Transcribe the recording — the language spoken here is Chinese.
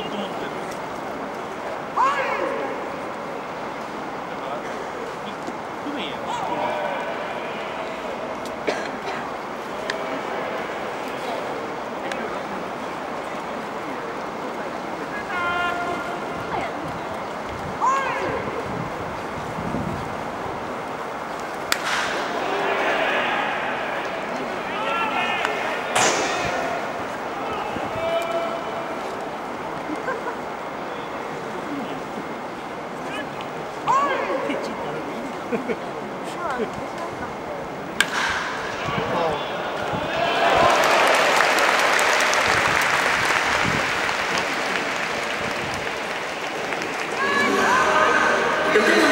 っともって是啊，决赛呢。